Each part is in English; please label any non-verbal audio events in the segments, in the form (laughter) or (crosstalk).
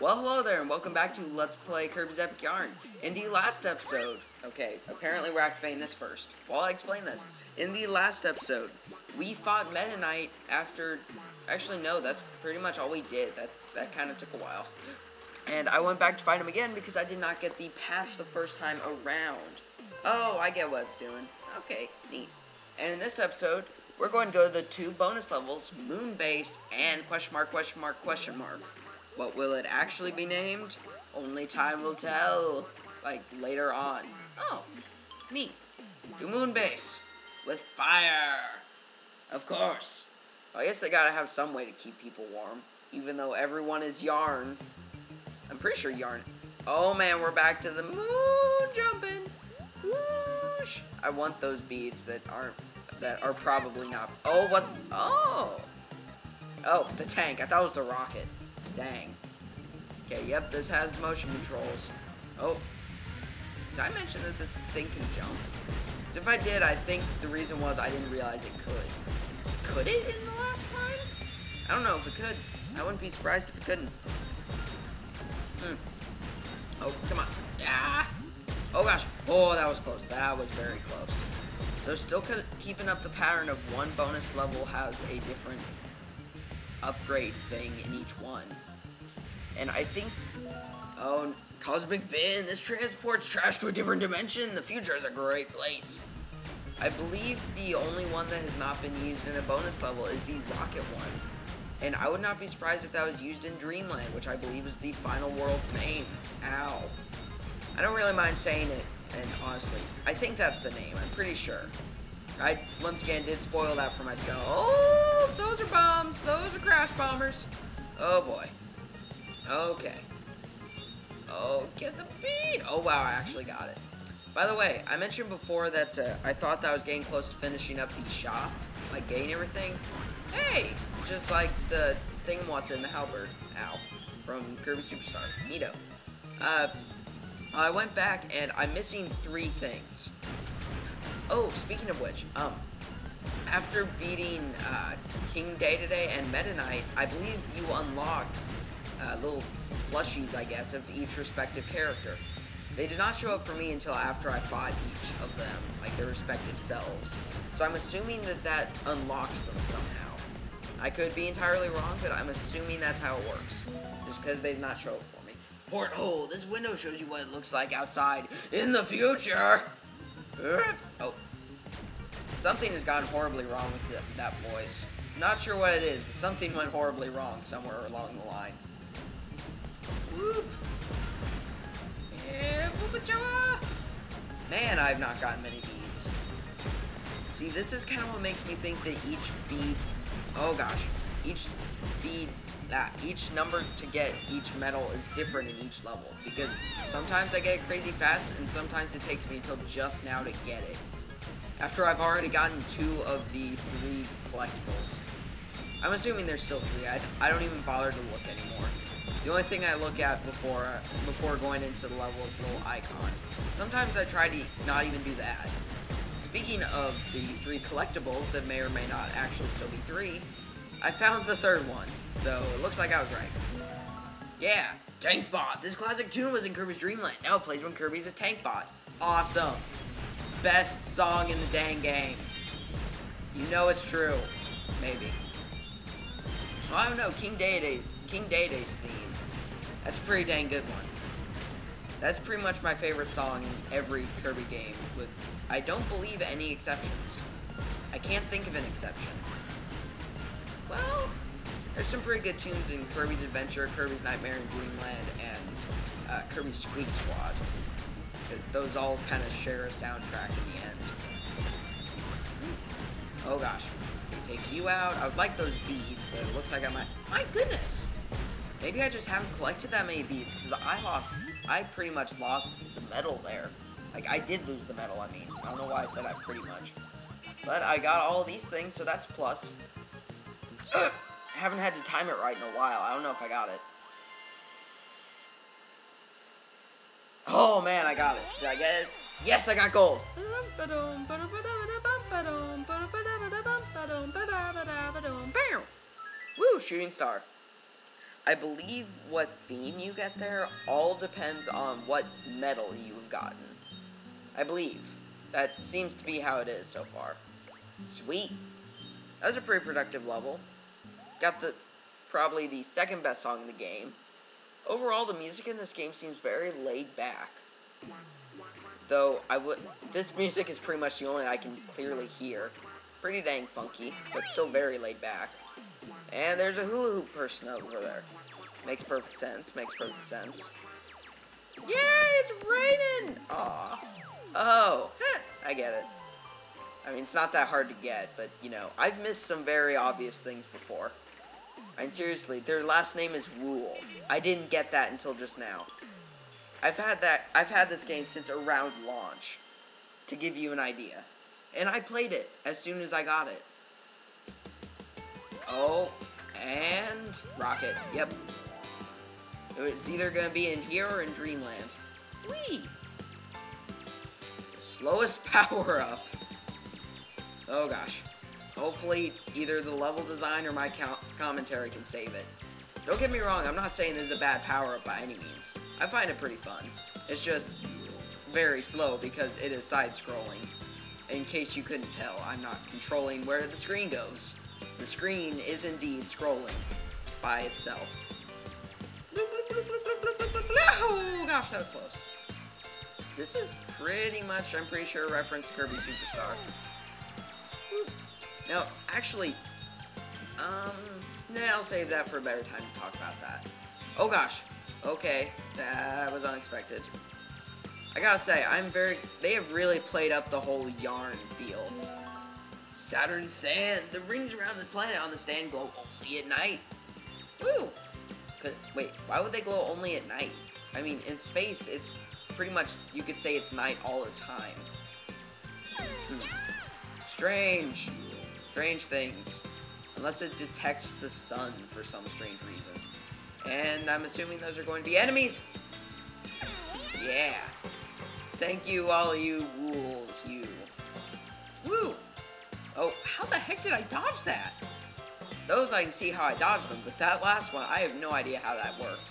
Well, hello there, and welcome back to Let's Play Kirby's Epic Yarn. In the last episode, okay, apparently we're activating this first. While I explain this, in the last episode, we fought Meta Knight after, actually no, that's pretty much all we did. That that kind of took a while. And I went back to fight him again because I did not get the patch the first time around. Oh, I get what it's doing. Okay, neat. And in this episode, we're going to go to the two bonus levels, Moon Base and question mark, question mark, question mark. What will it actually be named? Only time will tell. Like, later on. Oh, neat. To Moon Base. With fire. Of course. I guess they gotta have some way to keep people warm. Even though everyone is yarn. I'm pretty sure yarn. Oh man, we're back to the moon jumping. Whoosh. I want those beads that aren't that are probably not. Oh, what? Oh. Oh, the tank. I thought it was the rocket. Dang. Okay, yep, this has motion controls. Oh. Did I mention that this thing can jump? If I did, I think the reason was I didn't realize it could. Could it in the last time? I don't know if it could. I wouldn't be surprised if it couldn't. Hmm. Oh, come on. Ah! Oh gosh. Oh, that was close. That was very close. So still keeping up the pattern of one bonus level has a different upgrade thing in each one. And I think, oh, Cosmic Bin, this transports trash to a different dimension. The future is a great place. I believe the only one that has not been used in a bonus level is the Rocket one. And I would not be surprised if that was used in Dreamland, which I believe is the final world's name. Ow. I don't really mind saying it, and honestly, I think that's the name. I'm pretty sure. I, once again, did spoil that for myself. Oh, those are bombs. Those are crash bombers. Oh, boy. Okay. Oh, get the beat. Oh, wow, I actually got it. By the way, I mentioned before that uh, I thought that I was getting close to finishing up the shop, like getting everything. Hey, just like the Thingamwatson, the Halberd, ow, from Kirby Superstar. Neato. Uh, I went back and I'm missing three things. Oh, speaking of which, um, after beating uh, King Dedede and Meta Knight, I believe you unlock uh, little plushies, I guess, of each respective character. They did not show up for me until after I fought each of them, like their respective selves. So I'm assuming that that unlocks them somehow. I could be entirely wrong, but I'm assuming that's how it works. Just because they did not show it for me. Porthole, this window shows you what it looks like outside in the future. Uh, oh. Something has gone horribly wrong with that voice. Not sure what it is, but something went horribly wrong somewhere along the line. Whoop. Man, I've not gotten many beads. See, this is kind of what makes me think that each bead... Oh, gosh. Each bead... That each number to get each medal is different in each level because sometimes I get it crazy fast and sometimes it takes me until just now to get it. After I've already gotten two of the three collectibles. I'm assuming there's still three. I, I don't even bother to look anymore. The only thing I look at before before going into the level is a little icon. Sometimes I try to not even do that. Speaking of the three collectibles that may or may not actually still be three, I found the third one, so it looks like I was right. Yeah, Tank Bot. This classic tune was in Kirby's Dream Land. Now it plays when Kirby's a Tank Bot. Awesome. Best song in the dang game. You know it's true. Maybe. Well, I don't know. King Dedede, King Dedede's theme. That's a pretty dang good one. That's pretty much my favorite song in every Kirby game, with, I don't believe, any exceptions. I can't think of an exception. Well, there's some pretty good tunes in Kirby's Adventure, Kirby's Nightmare and Dreamland, and uh, Kirby's Squeak Squad. Because those all kind of share a soundtrack in the end. Oh gosh. They take you out. I would like those beads, but it looks like I might... My goodness! Maybe I just haven't collected that many beads, because I lost... I pretty much lost the medal there. Like, I did lose the medal, I mean. I don't know why I said I pretty much. But I got all these things, so that's plus. (clears throat) haven't had to time it right in a while. I don't know if I got it. Oh, man, I got it. Did I get it? Yes, I got gold. Woo, shooting star. I believe what theme you get there all depends on what medal you have gotten. I believe. That seems to be how it is so far. Sweet. That was a pretty productive level. Got the probably the second best song in the game. Overall, the music in this game seems very laid back. Though I would, this music is pretty much the only I can clearly hear. Pretty dang funky, but still very laid back. And there's a hula hoop person over there. Makes perfect sense. Makes perfect sense. Yay! It's raining. Aw. Oh, I get it. I mean, it's not that hard to get, but you know, I've missed some very obvious things before. And seriously, their last name is Rule. I didn't get that until just now. I've had that I've had this game since around launch to give you an idea. And I played it as soon as I got it. Oh, and Rocket. Yep. It's either going to be in here or in Dreamland. Whee! Slowest (laughs) power up. Oh gosh. Hopefully, either the level design or my commentary can save it. Don't get me wrong, I'm not saying this is a bad power-up by any means. I find it pretty fun. It's just very slow because it is side-scrolling. In case you couldn't tell, I'm not controlling where the screen goes. The screen is indeed scrolling by itself. Oh gosh, that was close. This is pretty much, I'm pretty sure, a reference to Kirby Superstar. Now, actually, um, nah, I'll save that for a better time to talk about that. Oh gosh, okay, that was unexpected. I gotta say, I'm very, they have really played up the whole yarn feel. Saturn sand, the rings around the planet on the stand glow only at night. Woo! Wait, why would they glow only at night? I mean, in space, it's pretty much, you could say it's night all the time. Hmm. Strange. Strange things. Unless it detects the sun for some strange reason. And I'm assuming those are going to be enemies. Yeah. Thank you, all you rules, you. Woo! Oh, how the heck did I dodge that? Those I can see how I dodged them, but that last one, I have no idea how that worked.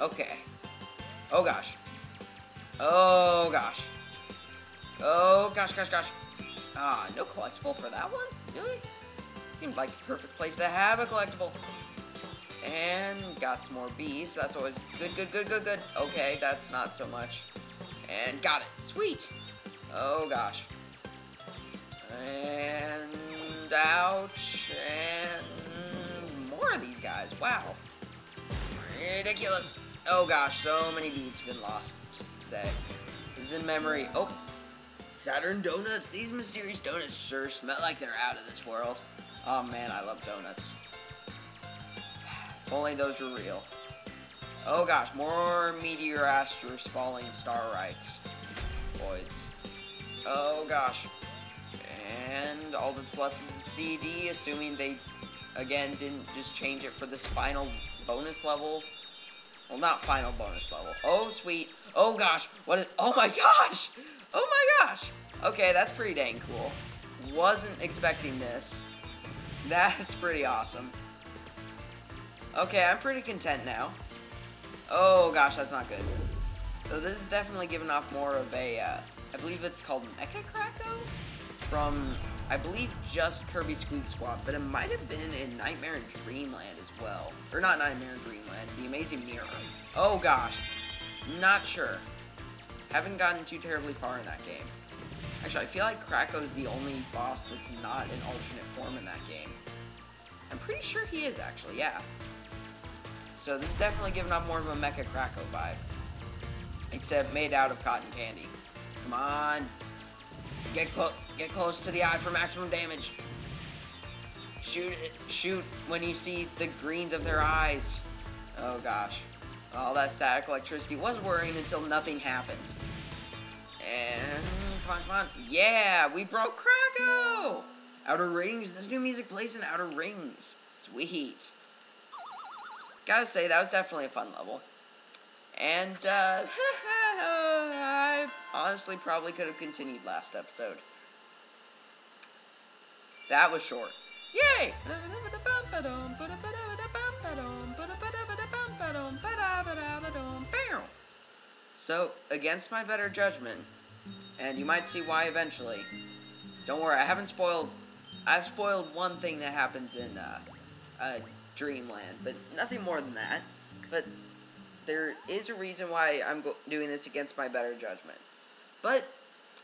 Okay. Oh gosh. Oh gosh. Oh gosh, gosh, gosh. Ah, no collectible for that one? Really? Seemed like the perfect place to have a collectible. And got some more beads. That's always good, good, good, good, good. Okay, that's not so much. And got it. Sweet. Oh, gosh. And ouch. And more of these guys. Wow. Ridiculous. Oh, gosh. So many beads have been lost today. This is in memory. Oh, Saturn Donuts. These mysterious donuts sure smell like they're out of this world. Oh man, I love donuts. If (sighs) only those were real. Oh gosh, more meteor asters falling starrites. Voids. Oh gosh. And all that's left is the CD, assuming they, again, didn't just change it for this final bonus level. Well, not final bonus level. Oh, sweet. Oh gosh, what is, oh my gosh! Oh my gosh! Okay, that's pretty dang cool. Wasn't expecting this. (laughs) That's pretty awesome. Okay, I'm pretty content now. Oh gosh, that's not good. So this is definitely giving off more of a, uh, I believe it's called Mecha Kracko? From, I believe, just Kirby Squeak Squad, but it might have been in Nightmare in Dreamland as well. Or not Nightmare in Dreamland, The Amazing Mirror. Oh gosh, not sure. Haven't gotten too terribly far in that game. Actually, I feel like Kracko's the only boss that's not an alternate form in that game. I'm pretty sure he is, actually, yeah. So this is definitely giving off more of a Mecha Kracko vibe. Except made out of cotton candy. Come on. Get, clo get close to the eye for maximum damage. Shoot. Shoot when you see the greens of their eyes. Oh, gosh. All that static electricity was worrying until nothing happened. And come on, come on. Yeah, we broke Kracko! Outer Rings. This new music plays in Outer Rings. Sweet. Gotta say, that was definitely a fun level. And, uh, (laughs) I honestly probably could have continued last episode. That was short. Yay! So, against my better judgment, and you might see why eventually. Don't worry, I haven't spoiled. I've spoiled one thing that happens in uh, uh, Dreamland, but nothing more than that. But there is a reason why I'm doing this against my better judgment. But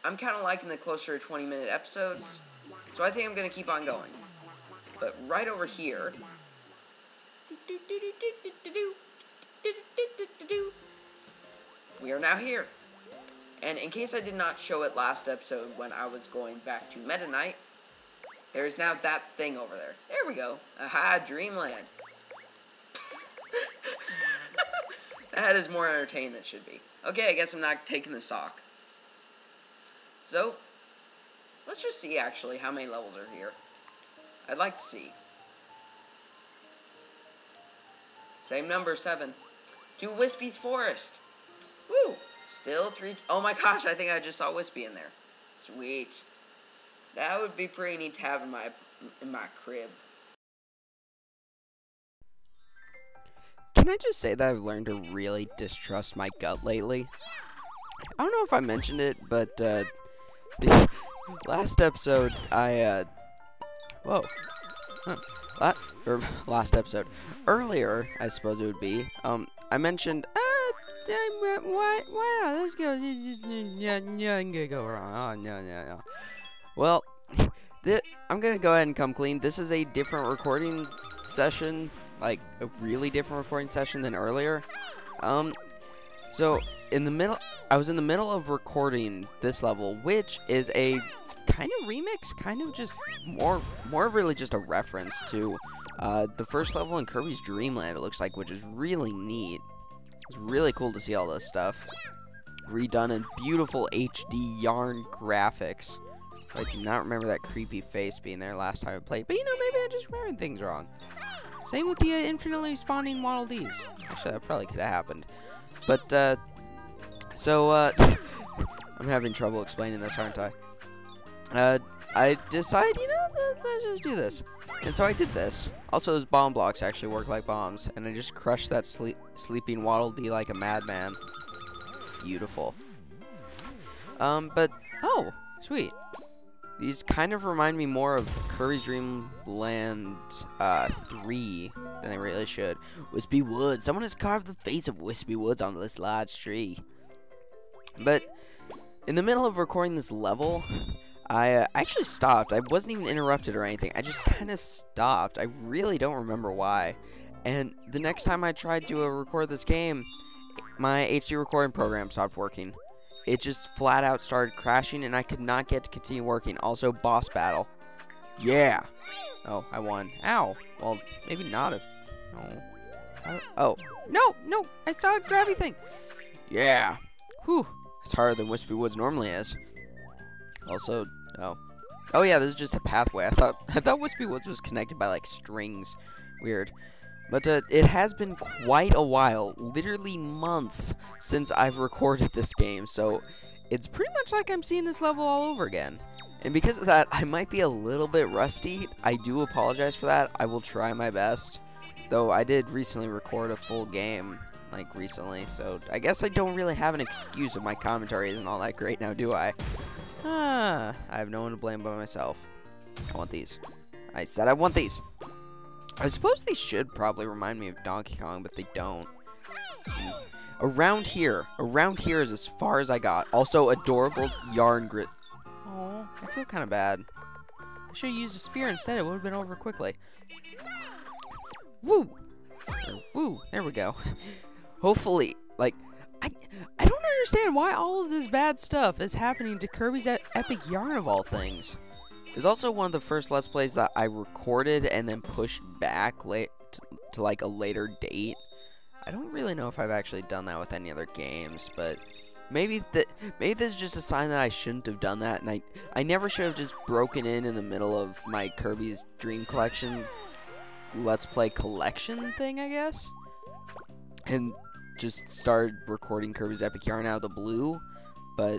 I'm kind of liking the closer to 20 minute episodes, so I think I'm going to keep on going. But right over here. We are now here. And in case I did not show it last episode when I was going back to Meta Knight, there's now that thing over there. There we go. Aha, Dreamland. (laughs) that is more entertaining than it should be. Okay, I guess I'm not taking the sock. So, let's just see actually how many levels are here. I'd like to see. Same number, seven. To Wispy's Forest. Woo! Still three. Oh my gosh, I think I just saw Wispy in there. Sweet. That would be pretty neat to have in my in my crib. Can I just say that I've learned to really distrust my gut lately? I don't know if I mentioned it, but uh, (laughs) last episode I uh, whoa, huh. La- (laughs) or last episode earlier I suppose it would be um I mentioned why, why not? Let's go. Yeah, gonna go wrong. Oh, no, no, no. Well, I'm gonna go ahead and come clean. This is a different recording session, like a really different recording session than earlier. Um, so in the middle, I was in the middle of recording this level, which is a kind of remix, kind of just more, more really just a reference to uh, the first level in Kirby's Dream Land. It looks like, which is really neat. It's really cool to see all this stuff redone in beautiful HD yarn graphics. I do not remember that creepy face being there last time I played, but you know, maybe I just remembered things wrong. Same with the uh, infinitely spawning Waddle Dees. Actually, that probably could have happened. But, uh, so, uh, (laughs) I'm having trouble explaining this, aren't I? Uh, I decide, you know, let's just do this. And so I did this. Also, those bomb blocks actually work like bombs. And I just crushed that sleep sleeping Waddle Dee like a madman. Beautiful. Um, but, oh, sweet. These kind of remind me more of Kirby's Dream Land uh, 3 than they really should. Wispy Woods. Someone has carved the face of Wispy Woods onto this large tree. But in the middle of recording this level, I uh, actually stopped. I wasn't even interrupted or anything. I just kind of stopped. I really don't remember why. And the next time I tried to uh, record this game, my HD recording program stopped working. It just flat out started crashing and I could not get to continue working. Also, boss battle. Yeah. Oh, I won. Ow. Well, maybe not if... No. Oh. No, no. I saw a grabby thing. Yeah. Whew. It's harder than Wispy Woods normally is. Also, Oh. Oh yeah, this is just a pathway. I thought (laughs) I thought Wispy Woods was connected by like strings. Weird. But uh, it has been quite a while, literally months, since I've recorded this game, so it's pretty much like I'm seeing this level all over again. And because of that, I might be a little bit rusty. I do apologize for that. I will try my best. Though I did recently record a full game, like recently, so I guess I don't really have an excuse if my commentary isn't all that great now, do I? Ah, I have no one to blame but myself. I want these. I said I want these. I suppose these should probably remind me of Donkey Kong, but they don't. Around here. Around here is as far as I got. Also, adorable yarn grit. Oh, I feel kind of bad. I should have used a spear instead. It would have been over quickly. Woo! Woo! There we go. (laughs) Hopefully, like, I, I understand why all of this bad stuff is happening to Kirby's Epic Yarn of all things. It was also one of the first Let's Plays that I recorded and then pushed back late to, to like a later date. I don't really know if I've actually done that with any other games, but maybe that maybe this is just a sign that I shouldn't have done that, and I I never should have just broken in in the middle of my Kirby's Dream Collection Let's Play collection thing, I guess, and just started recording Kirby's Epic Yarn out of the blue, but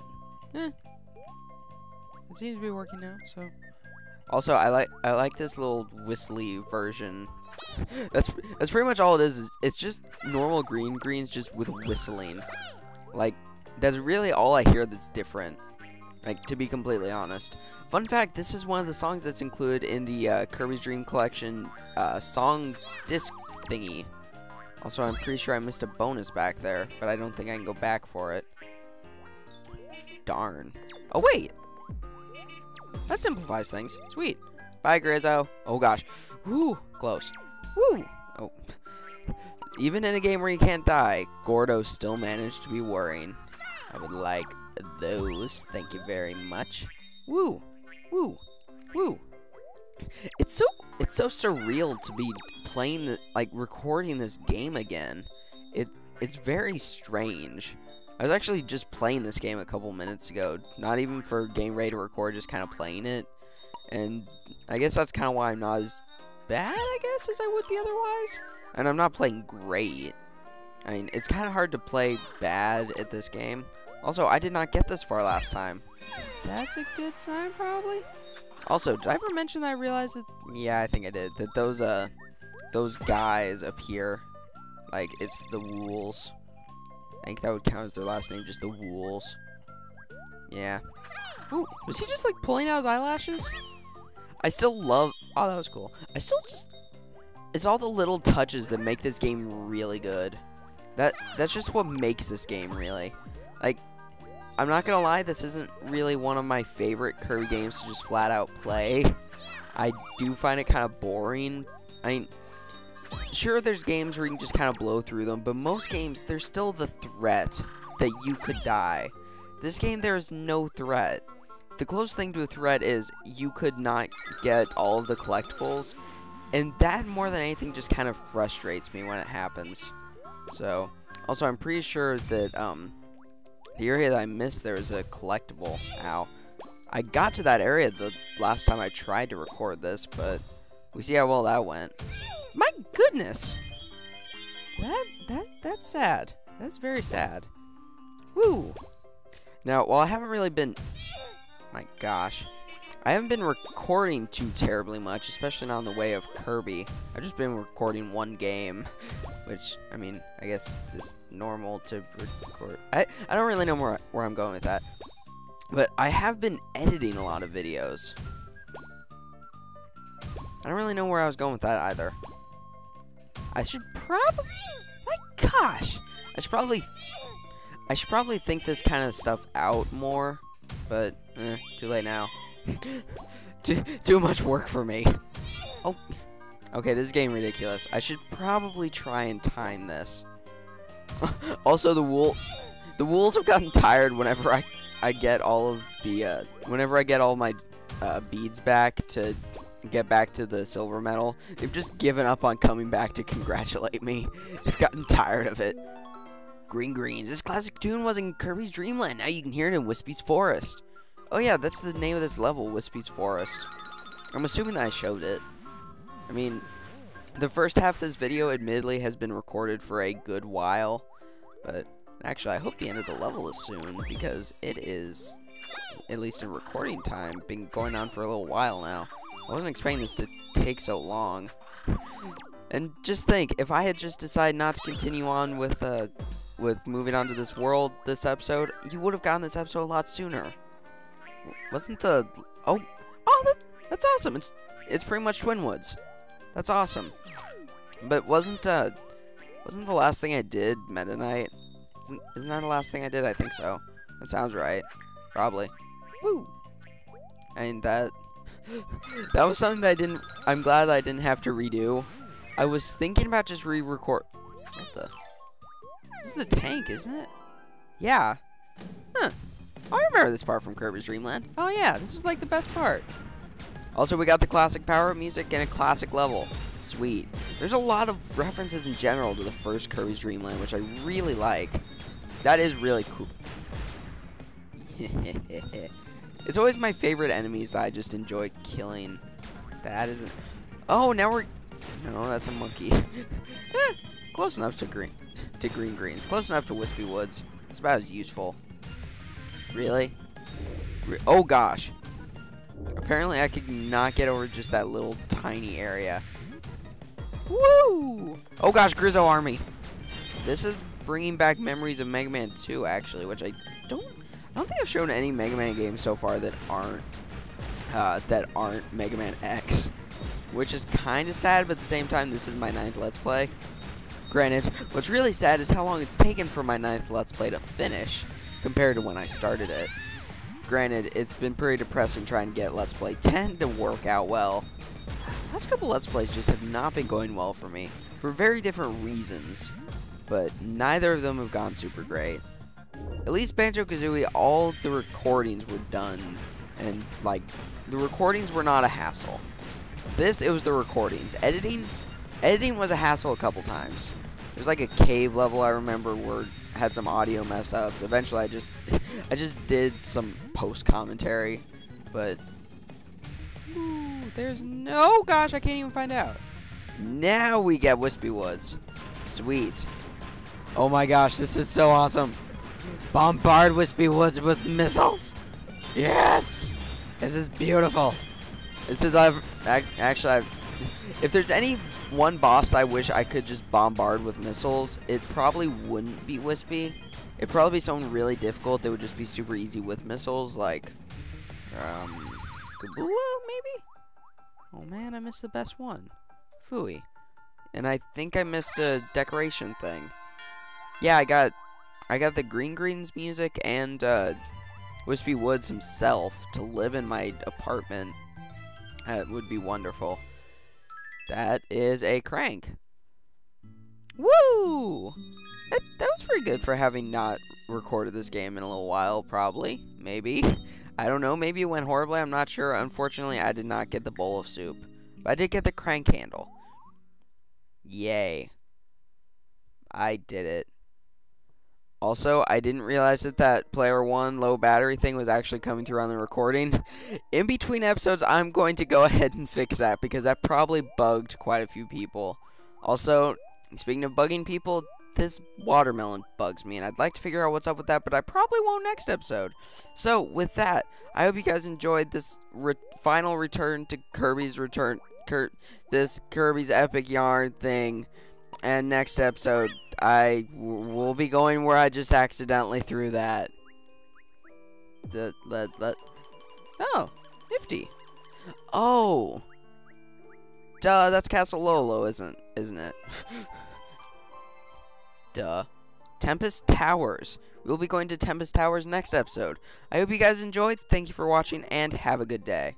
eh, it seems to be working now. So, also I like I like this little whistly version that's that's pretty much all it is, is. It's just normal green greens, just with whistling. Like that's really all I hear that's different. Like to be completely honest. Fun fact: This is one of the songs that's included in the uh, Kirby's Dream Collection uh, song disc thingy. Also, I'm pretty sure I missed a bonus back there, but I don't think I can go back for it. Darn. Oh wait, that simplifies things. Sweet. Bye, Grizzo. Oh gosh. Woo, close. Woo. Oh. Even in a game where you can't die, Gordo still managed to be worrying. I would like those. Thank you very much. Woo. Woo. Woo. It's so it's so surreal to be playing the, like recording this game again. It it's very strange. I was actually just playing this game a couple minutes ago. Not even for game ready to record, just kind of playing it. And I guess that's kind of why I'm not as bad, I guess, as I would be otherwise. And I'm not playing great. I mean, it's kind of hard to play bad at this game. Also, I did not get this far last time. That's a good sign, probably. Also, did I ever mention that I realized that? Yeah, I think I did. That those, uh, those guys up here, like, it's the Wools. I think that would count as their last name, just the Wools. Yeah. Ooh, was he just, like, pulling out his eyelashes? I still love... Oh, that was cool. I still just... It's all the little touches that make this game really good. That That's just what makes this game, really. Like, I'm not gonna lie, this isn't really one of my favorite Kirby games to just flat out play. I do find it kind of boring. I mean, sure, there's games where you can just kind of blow through them, but most games, there's still the threat that you could die. This game, there is no threat. The closest thing to a threat is you could not get all of the collectibles, and that more than anything just kind of frustrates me when it happens. So, also, I'm pretty sure that, um, the area that I missed, there was a collectible. Ow. I got to that area the last time I tried to record this, but we see how well that went. My goodness! That, that, that's sad. That's very sad. Woo! Now, while I haven't really been... My gosh. I haven't been recording too terribly much, especially not in the way of Kirby. I've just been recording one game, which, I mean, I guess is normal to record. I, I don't really know where, where I'm going with that. But I have been editing a lot of videos. I don't really know where I was going with that either. I should probably... My gosh! I should probably... I should probably think this kind of stuff out more. But, eh, too late now. (laughs) too, too much work for me. Oh. Okay, this is getting ridiculous. I should probably try and time this. (laughs) also, the wool... The wools have gotten tired whenever I, I get all of the, uh, whenever I get all my uh, beads back to get back to the silver medal. They've just given up on coming back to congratulate me. They've gotten tired of it. Green Greens. This classic tune was in Kirby's Dream Land. Now you can hear it in Wispy's Forest. Oh yeah, that's the name of this level, Wispy's Forest. I'm assuming that I showed it. I mean, the first half of this video admittedly has been recorded for a good while. But actually, I hope the end of the level is soon because it is, at least in recording time, been going on for a little while now. I wasn't expecting this to take so long. (laughs) And just think, if I had just decided not to continue on with uh, with moving on to this world this episode, you would have gotten this episode a lot sooner. Wasn't the oh oh that, that's awesome. It's it's pretty much Twinwoods. That's awesome. But wasn't uh wasn't the last thing I did Meta Knight? Isn't, isn't that the last thing I did? I think so. That sounds right. Probably. Woo. I mean that (laughs) that was something that I didn't I'm glad I didn't have to redo. I was thinking about just re-record what the This is the tank, isn't it? Yeah. Huh. I remember this part from Kirby's Dream Land. Oh yeah, this was like the best part. Also, we got the classic power-up music and a classic level. Sweet. There's a lot of references in general to the first Kirby's Dream Land, which I really like. That is really cool. (laughs) it's always my favorite enemies that I just enjoy killing. That isn't... Oh, now we're... No, that's a monkey. (laughs) eh, close enough to green to green greens. Close enough to Wispy Woods. It's about as useful. Really? Re oh gosh. Apparently I could not get over just that little tiny area. Woo! Oh gosh, Grizzle Army. This is bringing back memories of Mega Man 2, actually, which I don't. I don't think I've shown any Mega Man games so far that aren't uh, that aren't Mega Man X, which is kind of sad. But at the same time, this is my ninth Let's Play. Granted, what's really sad is how long it's taken for my ninth Let's Play to finish compared to when I started it. Granted, it's been pretty depressing trying to get Let's Play 10 to work out well. Last couple Let's Plays just have not been going well for me, for very different reasons, but neither of them have gone super great. At least Banjo-Kazooie, all the recordings were done, and, like, the recordings were not a hassle. This, it was the recordings. Editing, editing was a hassle a couple times. There's like a cave level I remember where had some audio mess ups. Eventually, I just I just did some post commentary, but ooh, there's no gosh, I can't even find out. Now we get Wispy Woods. Sweet. Oh my gosh, this is so awesome. Bombard Wispy Woods with missiles. Yes. This is beautiful. This is I've actually I've, if there's any one boss I wish I could just bombard with missiles, it probably wouldn't be Wispy. It'd probably be someone really difficult that would just be super easy with missiles, like, um, maybe? Oh man, I missed the best one. Fooey. And I think I missed a decoration thing. Yeah, I got, I got the Green Greens music and, uh, Wispy Woods himself to live in my apartment. That would be wonderful. That is a crank. Woo! That, that was pretty good for having not recorded this game in a little while, probably. Maybe. I don't know. Maybe it went horribly. I'm not sure. Unfortunately, I did not get the bowl of soup. But I did get the crank handle. Yay. I did it. Also, I didn't realize that that player one low battery thing was actually coming through on the recording. In between episodes, I'm going to go (laughs) ahead and fix that because that probably bugged quite a few people. Also, speaking of bugging people, this watermelon bugs me, and I'd like to figure out what's up with that, but I probably won't next episode. So, with that, I hope you guys enjoyed this re final return to Kirby's return, Kir this Kirby's Epic Yarn thing. And next episode, I will be going where I just accidentally threw that. The let let. Oh, nifty. Oh. Duh, that's Castle Lolo, isn't isn't it? (laughs) Duh. Tempest Towers. We'll be going to Tempest Towers next episode. I hope you guys enjoyed. Thank you for watching and have a good day.